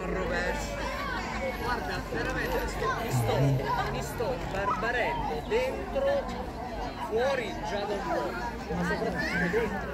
Guarda, veramente sto, mi, sto, mi sto barbarendo dentro, fuori già da un po', ma soprattutto dentro.